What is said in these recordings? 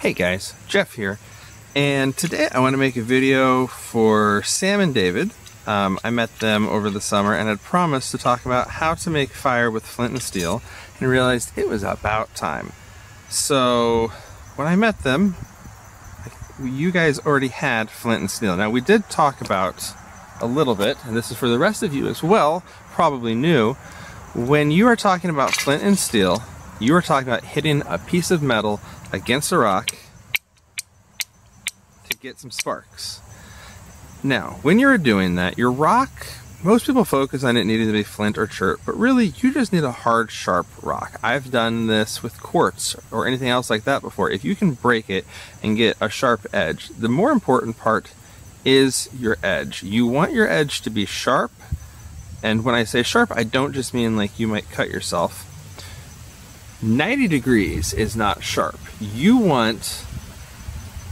Hey guys, Jeff here, and today I want to make a video for Sam and David. Um, I met them over the summer and had promised to talk about how to make fire with flint and steel, and realized it was about time. So when I met them, you guys already had flint and steel. Now we did talk about a little bit, and this is for the rest of you as well, probably new. When you are talking about flint and steel, you are talking about hitting a piece of metal against a rock to get some sparks. Now, when you're doing that, your rock, most people focus on it needing to be flint or chert, but really you just need a hard, sharp rock. I've done this with quartz or anything else like that before. If you can break it and get a sharp edge, the more important part is your edge. You want your edge to be sharp, and when I say sharp, I don't just mean like you might cut yourself. 90 degrees is not sharp. You want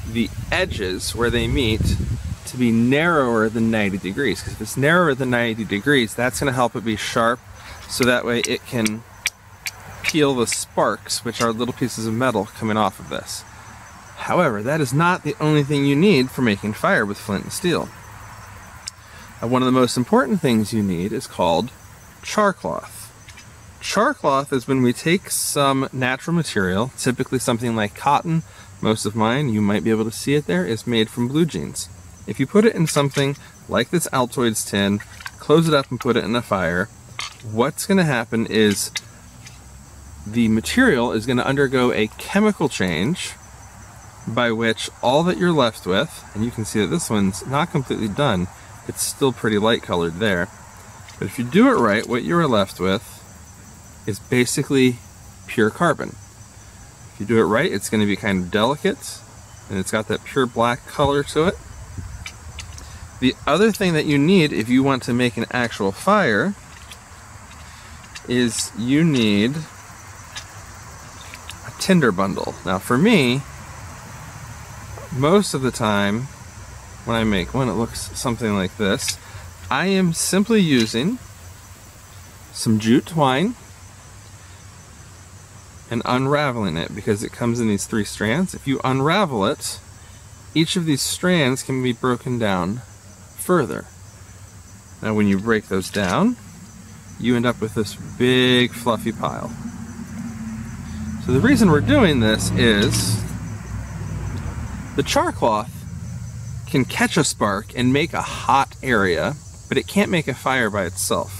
the edges where they meet to be narrower than 90 degrees because if it's narrower than 90 degrees that's going to help it be sharp so that way it can peel the sparks which are little pieces of metal coming off of this. However, that is not the only thing you need for making fire with flint and steel. Uh, one of the most important things you need is called char cloth. Char cloth is when we take some natural material, typically something like cotton. Most of mine, you might be able to see it there, is made from blue jeans. If you put it in something like this Altoids tin, close it up and put it in a fire, what's going to happen is the material is going to undergo a chemical change by which all that you're left with, and you can see that this one's not completely done, it's still pretty light colored there. But if you do it right, what you're left with is basically pure carbon. If you do it right, it's going to be kind of delicate, and it's got that pure black color to it. The other thing that you need if you want to make an actual fire is you need a tinder bundle. Now for me, most of the time when I make one, it looks something like this. I am simply using some jute twine and unraveling it because it comes in these three strands. If you unravel it, each of these strands can be broken down further. Now when you break those down, you end up with this big fluffy pile. So the reason we're doing this is the char cloth can catch a spark and make a hot area, but it can't make a fire by itself.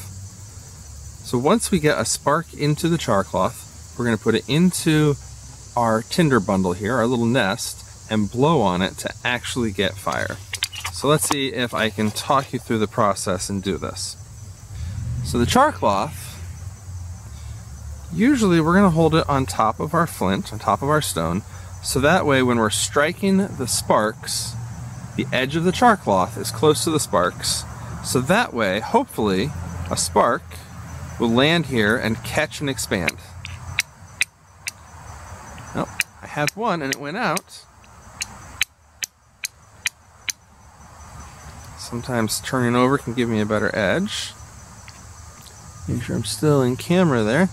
So once we get a spark into the char cloth, we're going to put it into our tinder bundle here, our little nest, and blow on it to actually get fire. So let's see if I can talk you through the process and do this. So the char cloth, usually we're going to hold it on top of our flint, on top of our stone, so that way when we're striking the sparks, the edge of the char cloth is close to the sparks, so that way, hopefully, a spark will land here and catch and expand. Had one and it went out. Sometimes turning over can give me a better edge. Make sure I'm still in camera there.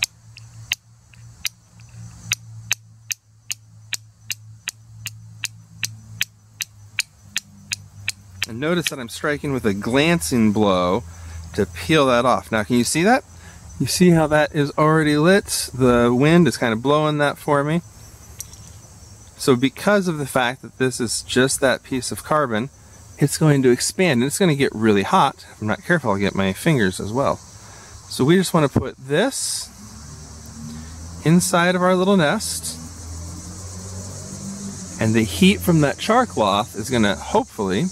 And notice that I'm striking with a glancing blow to peel that off. Now can you see that? You see how that is already lit? The wind is kind of blowing that for me. So because of the fact that this is just that piece of carbon, it's going to expand and it's going to get really hot. If I'm not careful, I'll get my fingers as well. So we just want to put this inside of our little nest. And the heat from that char cloth is going to hopefully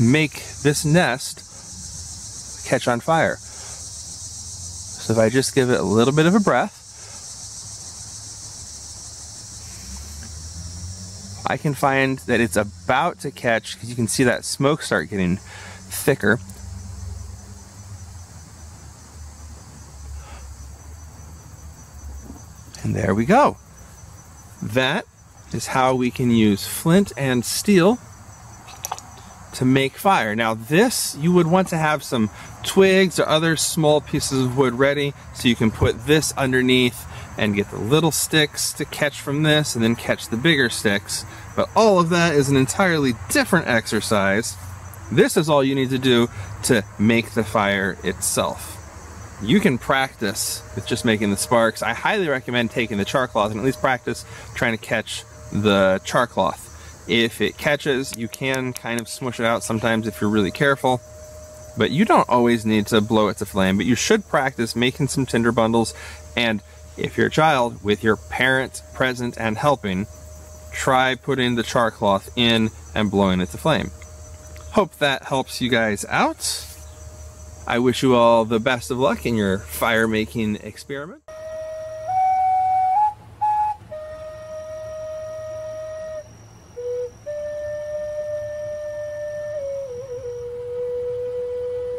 make this nest catch on fire. So if I just give it a little bit of a breath, I can find that it's about to catch because you can see that smoke start getting thicker. And there we go. That is how we can use flint and steel to make fire. Now this, you would want to have some twigs or other small pieces of wood ready so you can put this underneath and get the little sticks to catch from this and then catch the bigger sticks. But all of that is an entirely different exercise. This is all you need to do to make the fire itself. You can practice with just making the sparks. I highly recommend taking the char cloth and at least practice trying to catch the char cloth. If it catches, you can kind of smush it out sometimes if you're really careful. But you don't always need to blow it to flame, but you should practice making some tinder bundles. And if you're a child, with your parent present and helping, try putting the char cloth in and blowing it to flame. Hope that helps you guys out. I wish you all the best of luck in your fire making experiment.